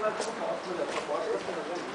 بقى نشوف مؤثر الخطوات بس